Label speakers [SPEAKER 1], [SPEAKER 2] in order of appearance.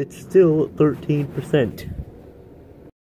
[SPEAKER 1] it's still 13%.